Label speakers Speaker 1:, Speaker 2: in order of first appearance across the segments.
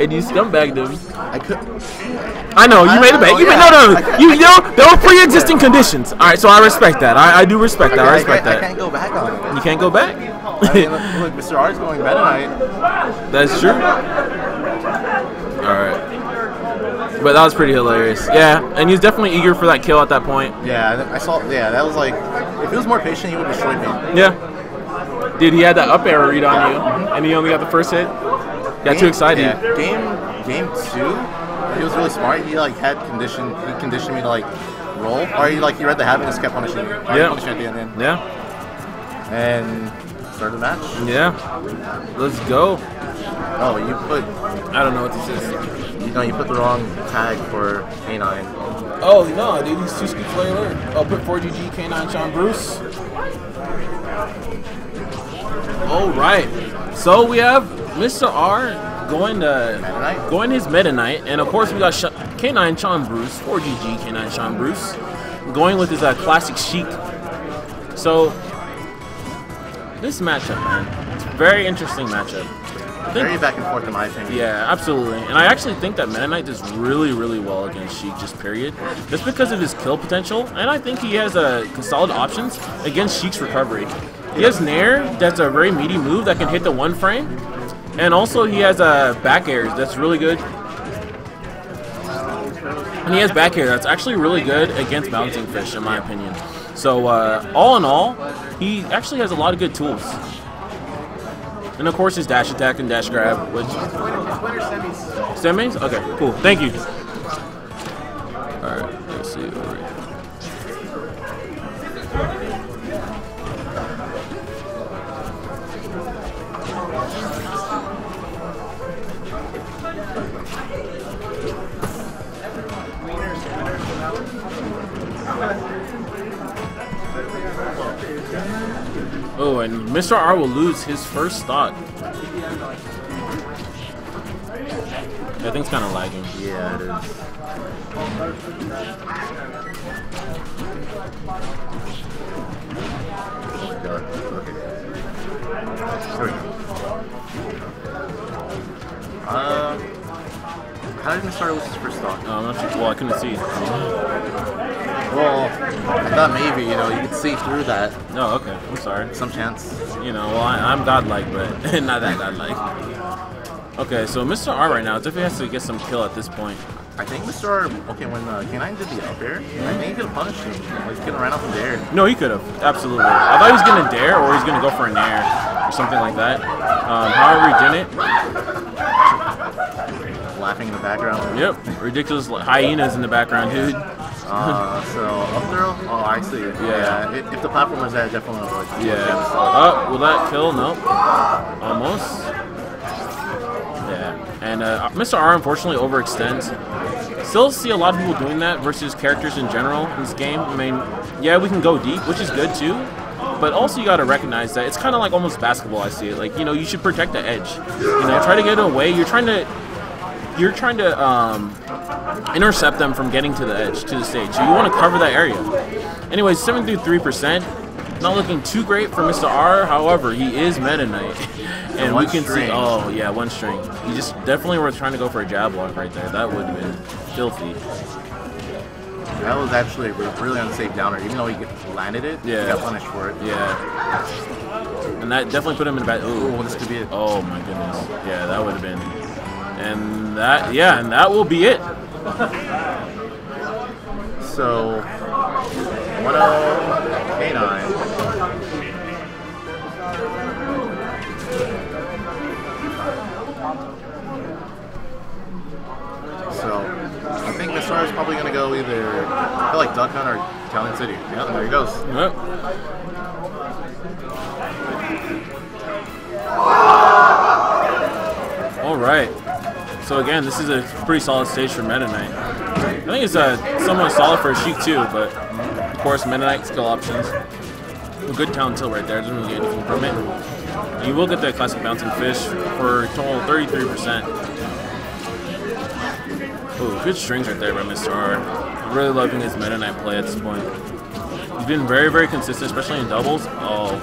Speaker 1: and you scumbagged him.
Speaker 2: I could.
Speaker 1: I know you
Speaker 2: I
Speaker 1: made a bet. You made
Speaker 2: yeah.
Speaker 1: no, no.
Speaker 2: I can't-
Speaker 1: You, know there were pre-existing conditions. All right, so I respect that. I, I do respect that. I respect
Speaker 2: can't, I can't go back on it.
Speaker 1: You can't go back.
Speaker 2: I mean, look, look, Mr. R's going Meta Knight.
Speaker 1: That's true. All right. But that was pretty hilarious. Yeah, and he's definitely eager for that kill at that point.
Speaker 2: Yeah, I saw. Yeah, that was like. If he was more patient, he would have destroyed me.
Speaker 1: Yeah. Dude, he had that up air read on you, and he only got the first hit. Got too
Speaker 2: Game-
Speaker 1: excited.
Speaker 2: yeah, game game two, he was really smart. He like had condition. He conditioned me to like roll, or he like he read the habit and just kept punishing me.
Speaker 1: Yeah.
Speaker 2: punishing at the end, end.
Speaker 1: Yeah.
Speaker 2: and start the match.
Speaker 1: Yeah. Let's go.
Speaker 2: Oh, you put
Speaker 1: I don't know what this is.
Speaker 2: you know you put the wrong tag for K9.
Speaker 1: Oh no, dude, he's two ski flare alert. Oh, put 4GG K9 Sean Bruce. All right. So we have Mr. R going to
Speaker 2: Knight?
Speaker 1: going his Meta Knight, and of course we got Sh- K9 Sean Bruce, 4GG K9 Sean Bruce, going with his uh, classic Sheik. So this matchup, man, it's a very interesting matchup. I think
Speaker 2: Very back and forth in my opinion.
Speaker 1: yeah, absolutely. And I actually think that Meta Knight does really, really well against Sheik, just period. Just because of his kill potential. And I think he has uh, solid options against Sheik's recovery. He has Nair, that's a very meaty move that can hit the one frame. And also he has uh, back airs, that's really good. And he has back air, that's actually really good against Bouncing Fish, in my opinion. So, uh, all in all, he actually has a lot of good tools. And of course his dash attack and dash grab, which semis. Okay, cool. Thank you. Oh, and Mr. R will lose his first stock. That thing's kind of lagging.
Speaker 2: Yeah, it is. Oh. Okay. There we go. Uh, how did Mr. R lose his first stock?
Speaker 1: Oh, I'm not sure. Well, I couldn't see.
Speaker 2: Well, I thought maybe, you know, you could see through that.
Speaker 1: No, okay. I'm sorry.
Speaker 2: Some chance.
Speaker 1: You know, well, I, I'm godlike, but not that godlike. Okay, so Mr. R right now definitely has to get some kill at this point.
Speaker 2: I think Mr. R, okay, when uh, K9 did the up air, I think he could have punished him. Like, he could have ran off the air.
Speaker 1: No, he could have. Absolutely. I thought he was going to dare or he's going to go for a nair or something like that. Um, however, he didn't.
Speaker 2: Laughing in the background.
Speaker 1: Yep. Ridiculous hyenas in the background, dude.
Speaker 2: Uh, so up throw? Oh, I see.
Speaker 1: Yeah.
Speaker 2: If, if the platform was there, definitely would like,
Speaker 1: Yeah. Oh, will that kill? Nope. Almost. Yeah. And uh, Mr. R unfortunately overextends. Still see a lot of people doing that versus characters in general in this game. I mean, yeah, we can go deep, which is good too. But also, you got to recognize that it's kind of like almost basketball. I see it. Like you know, you should protect the edge. You know, try to get away. You're trying to, you're trying to um, intercept them from getting to the edge to the stage. So you want to cover that area. Anyways, 73 percent. Not looking too great for Mr. R. However, he is Meta Knight, and we
Speaker 2: one
Speaker 1: can see. Oh yeah, one string. He just definitely were trying to go for a jab block right there. That would have been filthy.
Speaker 2: That was actually a really unsafe downer. Even though he landed it,
Speaker 1: Yeah.
Speaker 2: he got punished for it.
Speaker 1: Yeah. And that definitely put him in a bad. Ooh,
Speaker 2: Oh, this could be it.
Speaker 1: Oh my goodness. Yeah, that would have been. And that, yeah, and that will be it.
Speaker 2: So, 1-0 K9. So, I think Mr. is probably going to go either, I feel like Duck Hunt or Town and City. Yeah, there he goes.
Speaker 1: Yep. All right. So again, this is a pretty solid stage for Meta Knight. I think it's uh, somewhat solid for a Sheik too, but of course Meta Knight skill options. A good talent tilt right there. Doesn't really get anything from it. You will get that classic bouncing fish for total 33%. Ooh, good strings right there by Mr. R. Really loving his Meta Knight play at this point. He's been very, very consistent, especially in doubles. Oh,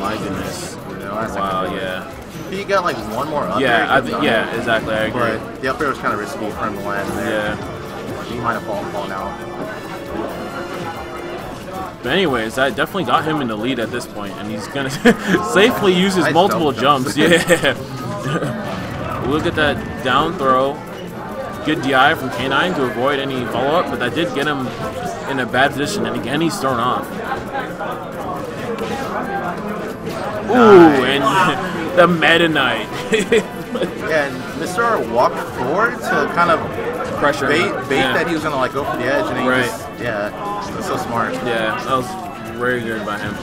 Speaker 1: my goodness. Wow, yeah.
Speaker 2: He got like one more up
Speaker 1: Yeah, I th- yeah,
Speaker 2: it.
Speaker 1: exactly. I agree.
Speaker 2: But the up air was kind of risky for him to land there.
Speaker 1: Yeah.
Speaker 2: He might have fallen, fallen out.
Speaker 1: But anyways, that definitely got him in the lead at this point, and he's gonna safely use his
Speaker 2: Nice
Speaker 1: multiple jumps.
Speaker 2: jumps.
Speaker 1: Yeah. Look at that down throw. Good DI from K9 to avoid any follow-up, but that did get him in a bad position, and again he's thrown off. Ooh, and the Meta Knight.
Speaker 2: Yeah, and Mr. R walked forward to kind of
Speaker 1: Pressure.
Speaker 2: bait, bait
Speaker 1: yeah.
Speaker 2: that he was gonna like go for the edge, and he
Speaker 1: Right.
Speaker 2: just yeah, that's so smart.
Speaker 1: Yeah, that was very good by him.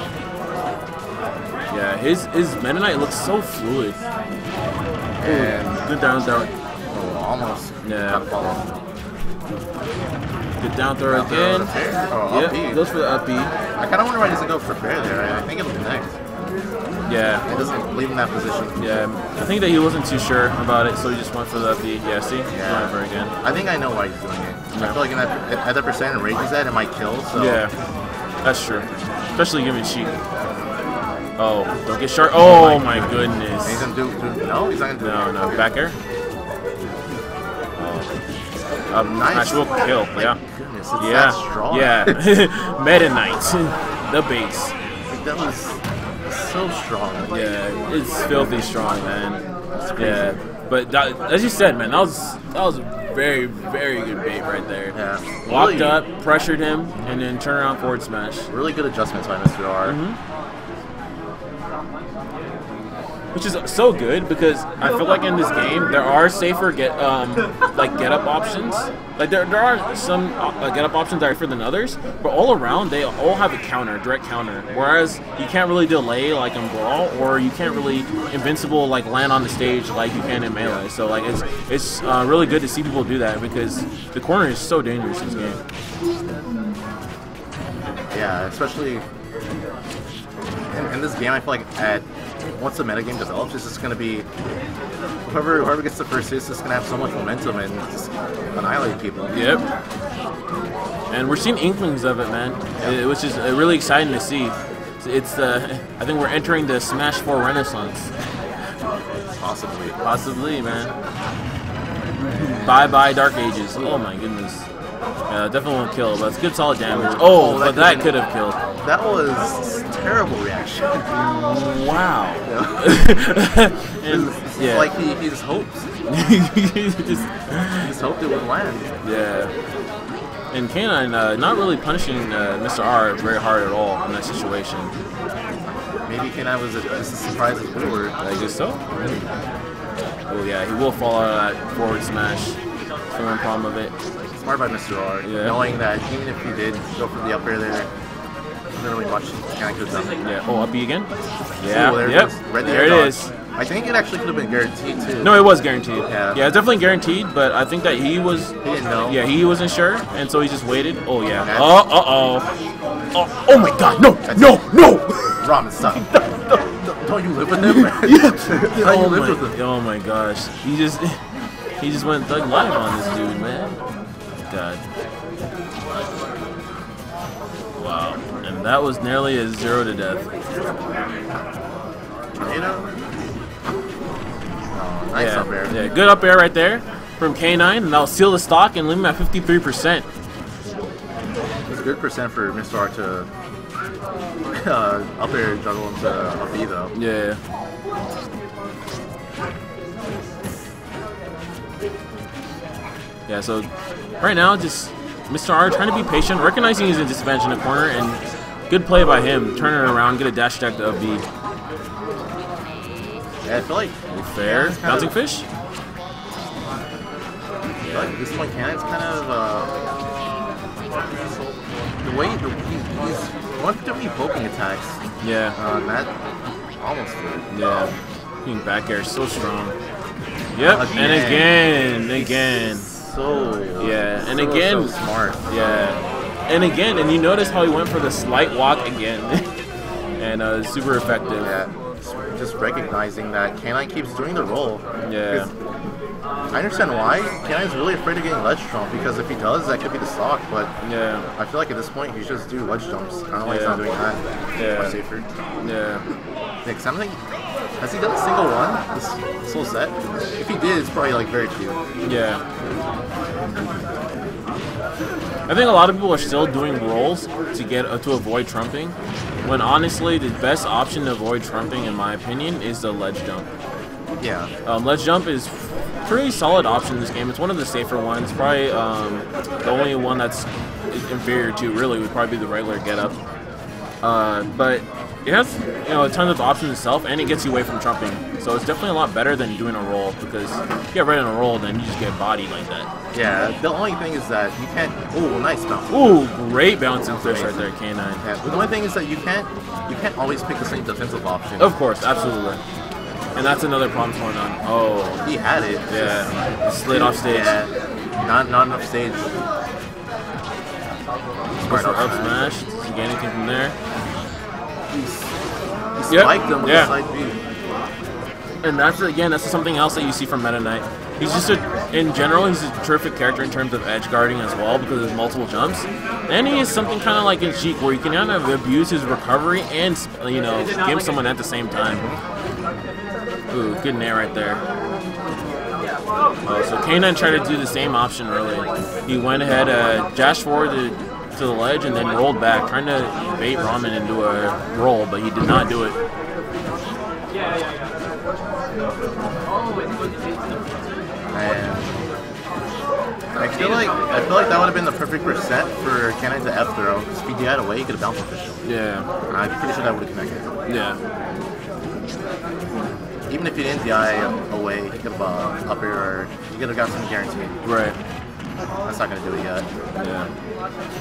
Speaker 1: Yeah, his his Meta Knight looks so fluid.
Speaker 2: And
Speaker 1: Good down throw.
Speaker 2: oh, almost
Speaker 1: Yeah. Good down throw
Speaker 2: Down throw
Speaker 1: again.
Speaker 2: fair. Oh,
Speaker 1: Yep, goes for the up B.
Speaker 2: I kind of wonder why he doesn't go for fair there. I, I think it'll connect.
Speaker 1: Yeah,
Speaker 2: It doesn't leave him that position.
Speaker 1: yeah. I think that he wasn't too sure about it, so he just went for the up Yeah, see?
Speaker 2: Yeah.
Speaker 1: It again.
Speaker 2: I think I know why he's doing it.
Speaker 1: Yeah.
Speaker 2: I feel like in that, at that percent and rate he's at, it might kill. So
Speaker 1: Yeah, that's true. Especially given cheap. Oh, don't get sharp. Oh my
Speaker 2: goodness. he's gonna do, do no, he's not gonna do
Speaker 1: No, no,
Speaker 2: Okay.
Speaker 1: back air. Oh. Um,
Speaker 2: Nice.
Speaker 1: actual kill,
Speaker 2: My
Speaker 1: yeah.
Speaker 2: Goodness,
Speaker 1: Yeah, yeah. Meta Knight, the base.
Speaker 2: Like, that was so strong.
Speaker 1: Yeah, it's filthy strong, man. Yeah, but that, as you said, man, that was that was a very very good bait right there.
Speaker 2: Yeah.
Speaker 1: Walked
Speaker 2: Really-
Speaker 1: up, pressured him, and then turn around forward smash.
Speaker 2: Really good adjustments by Mr. R.
Speaker 1: Mm-hmm. Which is so good because I feel like in this game there are safer get um like get up options. Like there, there are some uh, get up options that are safer than others, but all around they all have a counter, direct counter. Whereas you can't really delay like in brawl, or you can't really invincible like land on the stage like you can in melee. So like it's it's uh, really good to see people do that because the corner is so dangerous in this game.
Speaker 2: Yeah, especially in, in this game, I feel like at once the metagame develops, it's just gonna be whoever whoever gets the first hit is just gonna have so much momentum and just annihilate people.
Speaker 1: Yep. And we're seeing inklings of it, man, it, which is uh, really exciting to see. It's uh, I think we're entering the Smash 4 renaissance.
Speaker 2: Possibly.
Speaker 1: Possibly, man. Bye bye Dark Ages. Oh my goodness. Yeah, definitely won't kill, but it's good solid damage. Oh,
Speaker 2: Oh,
Speaker 1: but
Speaker 2: that
Speaker 1: that
Speaker 2: could've
Speaker 1: killed.
Speaker 2: That was terrible reaction.
Speaker 1: Wow. and,
Speaker 2: It's
Speaker 1: yeah.
Speaker 2: like he, he just hoped.
Speaker 1: Just-
Speaker 2: He just hoped it would land.
Speaker 1: Yeah. And K9 uh, not really punishing uh, Mr. R very hard at all in that situation.
Speaker 2: Maybe K9 was just as surprised as we were.
Speaker 1: I guess so. Oh yeah, he will fall out of that forward smash. So problem of it.
Speaker 2: Smart by Mr. R.
Speaker 1: Yeah.
Speaker 2: Knowing that even if he did go for the up air there, literally much kind of done.
Speaker 1: Yeah. Oh, up B again. Yeah.
Speaker 2: Ooh, there
Speaker 1: yep.
Speaker 2: it
Speaker 1: there it is.
Speaker 2: I think it actually could have been guaranteed too.
Speaker 1: No, it was guaranteed.
Speaker 2: Yeah.
Speaker 1: Yeah, it's definitely guaranteed. But I think that he was.
Speaker 2: He didn't know.
Speaker 1: Yeah, he wasn't sure, and so he just waited. Oh yeah.
Speaker 2: That's-
Speaker 1: Oh, uh oh. Oh, oh my God! No, no, no!
Speaker 2: Ramin stop. Don't- Don't you live with him? yeah. How you
Speaker 1: oh
Speaker 2: live
Speaker 1: my,
Speaker 2: with him?
Speaker 1: oh my gosh. He just he just went thug life on this dude, man. Wow. And that was nearly a zero to death.
Speaker 2: Tornado? Oh, nice
Speaker 1: yeah.
Speaker 2: up air.
Speaker 1: Yeah, good up air right there from K9, and that'll seal the stock and leave him at 53%.
Speaker 2: It's a good percent for Mr. R to uh, up air juggle into a B though.
Speaker 1: Yeah. Yeah, so right now, just Mr. R trying to be patient, recognizing he's in disadvantage in the corner, and good play by him. Turn it around, get a dash attack to up B.
Speaker 2: Yeah, I feel like
Speaker 1: Fair.
Speaker 2: kind
Speaker 1: Bouncing fish?
Speaker 2: I feel like this point K9's kind of uh, the way the, he's, he's for too many poking attacks.
Speaker 1: Yeah.
Speaker 2: Uh, that almost did.
Speaker 1: Yeah. Being back air so strong. Yep. And
Speaker 2: Again.
Speaker 1: again, again.
Speaker 2: So
Speaker 1: Yeah, and
Speaker 2: so,
Speaker 1: again-
Speaker 2: so smart.
Speaker 1: Yeah. And again, and you notice how he went for the slight walk again. and uh, super effective.
Speaker 2: Yeah, just recognizing that K9 keeps doing the roll.
Speaker 1: Yeah.
Speaker 2: I understand why. K9's really afraid of getting ledge jump because if he does, that could be the stock. But
Speaker 1: Yeah.
Speaker 2: I feel like at this point, he should just do ledge jumps. I don't know why he's
Speaker 1: Yeah.
Speaker 2: not doing that.
Speaker 1: Yeah.
Speaker 2: Much safer.
Speaker 1: Yeah.
Speaker 2: Next, I'm thinking Has he done a single one this, this whole set? If he did, it's probably like very few.
Speaker 1: Yeah. I think a lot of people are still doing rolls to get uh, to avoid trumping, when honestly the best option to avoid trumping, in my opinion, is the ledge jump.
Speaker 2: Yeah.
Speaker 1: Um, ledge jump is pretty solid option in this game. It's one of the safer ones. Probably um, the only one that's inferior to really would probably be the regular get up. Uh, but it has you know a ton of options itself, and it gets you away from trumping. So it's definitely a lot better than doing a roll because if you get right in a roll, then you just get bodied like that.
Speaker 2: Yeah. The only thing is that you can't. Oh, nice bounce.
Speaker 1: Ooh, great bouncing fish right there, K9.
Speaker 2: Yeah, the only thing is that you can't you can't always pick the same defensive option.
Speaker 1: Of course, absolutely. And that's another problem going on. Oh,
Speaker 2: He had it.
Speaker 1: yeah, slid off stage.
Speaker 2: Yeah. Not not enough stage.
Speaker 1: For
Speaker 2: up smash.
Speaker 1: smash. Does he get anything from there?
Speaker 2: He's, he
Speaker 1: Yep.
Speaker 2: spiked him with
Speaker 1: Yeah.
Speaker 2: side B.
Speaker 1: And that's again, that's something else that you see from Meta Knight. He's just a, in general, he's a terrific character in terms of edge guarding as well because of his multiple jumps. And he is something kind of like in Sheik where you can kind of abuse his recovery and you know game someone at the same time. Ooh, good nair right there. Oh, so K9 tried to do the same option earlier. He went ahead, uh, dash forward to, to the ledge, and then rolled back, trying to bait Ramin into a roll, but he did not do it.
Speaker 2: I feel like I feel like that would have been the perfect percent for K9 to F throw. If he did away, he could have bounced official.
Speaker 1: Yeah,
Speaker 2: I'm pretty sure that would have connected.
Speaker 1: yeah.
Speaker 2: Even if he didn't DI away, he could have uh, up air or he could have got some guaranteed.
Speaker 1: Right.
Speaker 2: That's not gonna do it yet.
Speaker 1: Yeah.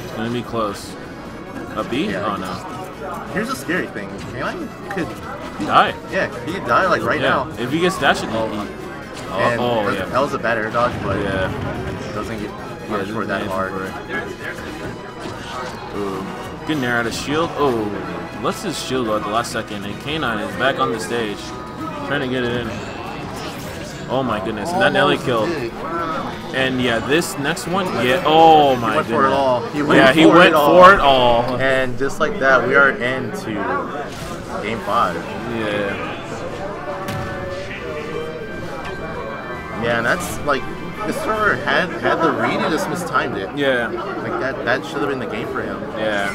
Speaker 1: It's gonna be close. A B?
Speaker 2: Yeah.
Speaker 1: Oh no.
Speaker 2: Here's the scary thing. K9 could
Speaker 1: Die.
Speaker 2: yeah, he could die like right
Speaker 1: yeah.
Speaker 2: now.
Speaker 1: If he gets dashed, he, he, oh,
Speaker 2: And
Speaker 1: oh yeah.
Speaker 2: that was a bad air dodge, but
Speaker 1: Yeah.
Speaker 2: doesn't get
Speaker 1: Yeah,
Speaker 2: punished for that hard.
Speaker 1: for it. Ooh. Good nair out of shield. Oh, let's his shield go at the last second, and K9 is back on the stage, trying to get it in. Oh my goodness, and that Nelly kill.
Speaker 2: Oh Almost did.
Speaker 1: And yeah, this next one, yeah. Oh my god.
Speaker 2: He went
Speaker 1: goodness.
Speaker 2: Oh for it all. He went
Speaker 1: yeah, he went
Speaker 2: it all.
Speaker 1: for it all.
Speaker 2: And just like that, we are into game five.
Speaker 1: Yeah.
Speaker 2: Yeah, and that's like this server had had the read, he just mistimed it.
Speaker 1: Yeah.
Speaker 2: Like that that should have been the game for him.
Speaker 1: Yeah.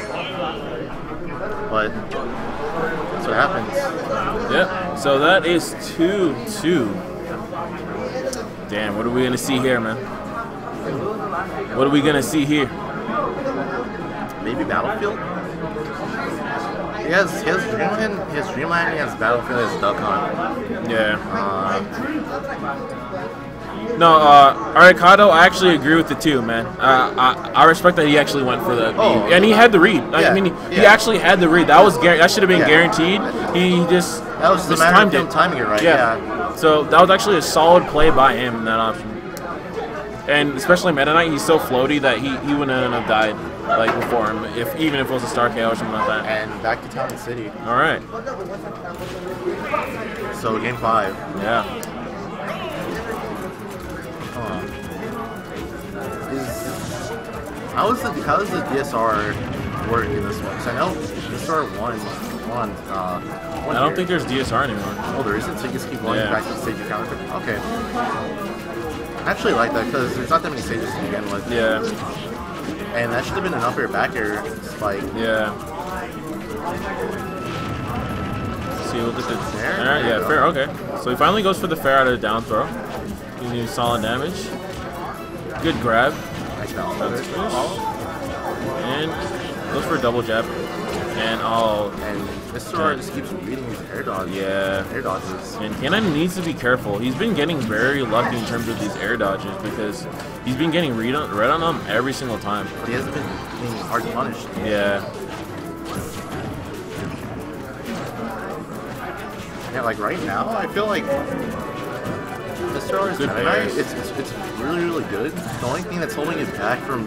Speaker 2: But that's what happens.
Speaker 1: Yep. So that is two two. Damn, what are we gonna see here, man? What are we gonna see here?
Speaker 2: Maybe Battlefield? He has he has Dreamland, he has Dreamland, he has Battlefield, he has Duck Hunt.
Speaker 1: Yeah.
Speaker 2: Uh,
Speaker 1: No, uh, Aricado, I actually agree with the two, man. Uh, I, I respect that he actually went for the,
Speaker 2: Oh.
Speaker 1: and he had the read. I
Speaker 2: Yeah,
Speaker 1: mean, he, he actually had the read. That was that should have been
Speaker 2: Yeah.
Speaker 1: guaranteed. He just
Speaker 2: that was the matter of
Speaker 1: it.
Speaker 2: timing it right.
Speaker 1: Yeah.
Speaker 2: Yeah.
Speaker 1: So that was actually a solid play by him in that option. And especially Meta Knight, he's so floaty that he, he wouldn't have died like before him, if even if it was a Star KO or something like that.
Speaker 2: And back to Town and City.
Speaker 1: All right.
Speaker 2: So game five.
Speaker 1: Yeah.
Speaker 2: Huh. Is how is the how does the DSR work in this one? Because I know DSR one one uh one
Speaker 1: I don't
Speaker 2: here.
Speaker 1: think there's DSR anymore.
Speaker 2: Oh, there isn't. So you just keep going
Speaker 1: Yeah.
Speaker 2: back to the stage encounter. Okay. I actually like that because there's not that many stages to begin with.
Speaker 1: Yeah.
Speaker 2: And that should have been an up air back air spike.
Speaker 1: Yeah. See, look at the
Speaker 2: Fair?
Speaker 1: All right, yeah, fair. Okay. So he finally goes for the fair out of the down throw. Giving you solid damage. Good grab.
Speaker 2: Nice balance.
Speaker 1: And goes for a double jab. And oh,
Speaker 2: And Mr. R just keeps reading his air dodge.
Speaker 1: yeah.
Speaker 2: Air dodges.
Speaker 1: And K9 needs to be careful. He's been getting very lucky in terms of these air dodges because he's been getting read on, red on them every single time.
Speaker 2: But he hasn't been being hard punished.
Speaker 1: Yeah.
Speaker 2: Yeah, like right now, I feel like Mr. R's
Speaker 1: Good
Speaker 2: Meta
Speaker 1: pairs.
Speaker 2: It's, it's, it's really, really good. The only thing that's holding him back from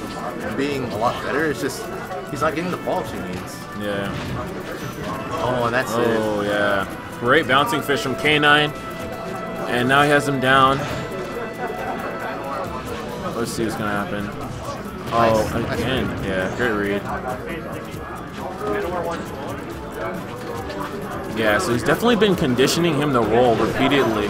Speaker 2: being a lot better is just he's not getting the follow-ups he needs.
Speaker 1: Yeah.
Speaker 2: Oh, and that's it.
Speaker 1: Oh, yeah. Great bouncing fish from K9. And now he has him down. Let's see what's going to happen. Oh,
Speaker 2: Nice. Nice
Speaker 1: again. Yeah, great read. Yeah, so he's definitely been conditioning him to roll repeatedly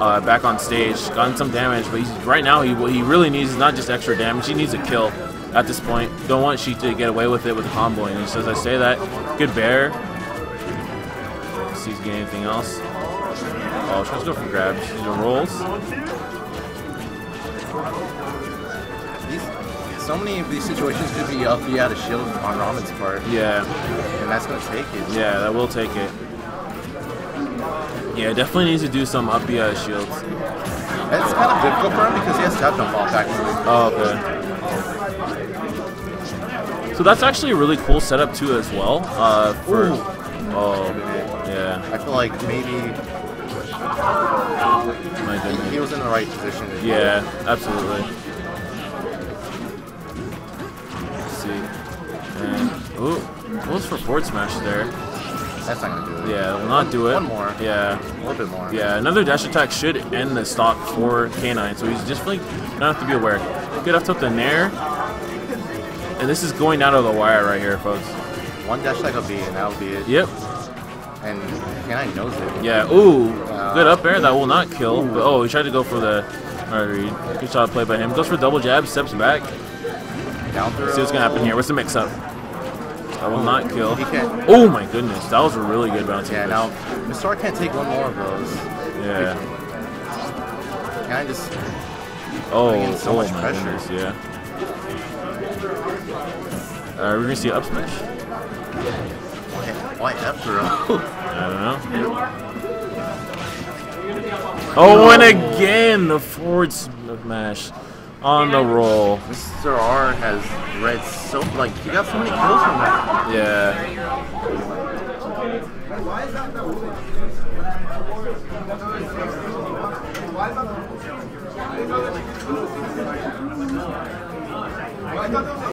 Speaker 1: uh, back on stage. Gotten some damage, but he's, right now he, what he really needs is not just extra damage, he needs a kill at this point. Don't want Sheik to get away with it with comboing. And so as I say that, good bear. See if he's getting anything else. Oh, tries to go for grabs. He rolls.
Speaker 2: These, so many of these situations could be up out of shield on Ramin's part.
Speaker 1: Yeah.
Speaker 2: And that's going to take it.
Speaker 1: Yeah, that will take it. Yeah, definitely needs to do some up out of shields.
Speaker 2: It's kind of difficult for him because he has tap jump off actually.
Speaker 1: Oh, okay. So that's actually a really cool setup too as well. Uh, for
Speaker 2: Ooh.
Speaker 1: oh yeah,
Speaker 2: I feel like maybe he, he was in the right position.
Speaker 1: Yeah, absolutely. Let's see. And, ooh, was for forward smash there?
Speaker 2: That's not to do it.
Speaker 1: Yeah, will not do it.
Speaker 2: One more.
Speaker 1: Yeah.
Speaker 2: A little bit more.
Speaker 1: Yeah, another dash attack should end the stock for K9, so he's just like gonna have to be aware. Good up tilt the Nair. And this is going down to the wire right here, folks.
Speaker 2: One dash attack will be and that'll be it.
Speaker 1: Yep.
Speaker 2: And K9 knows it.
Speaker 1: Yeah. Ooh.
Speaker 2: Uh,
Speaker 1: Good up air. That will not kill. But, oh, he tried to go for the. Alright. Good shot play by him. Goes for double jab, steps back.
Speaker 2: Down throw.
Speaker 1: See what's gonna happen here. What's the mix up? That will not kill.
Speaker 2: He can't.
Speaker 1: Oh my goodness, that was a really good bouncing.
Speaker 2: Yeah, now Mr. can't take one more of those.
Speaker 1: Yeah.
Speaker 2: K9 just
Speaker 1: Oh,
Speaker 2: so
Speaker 1: oh
Speaker 2: much
Speaker 1: my
Speaker 2: pressure.
Speaker 1: goodness, yeah. Alright, we're gonna see up smash.
Speaker 2: why, why F throw?
Speaker 1: I don't know. Oh, and again the forward smash on the roll.
Speaker 2: Mr. R has read so like he got so many kills from that.
Speaker 1: Yeah. 来，大家。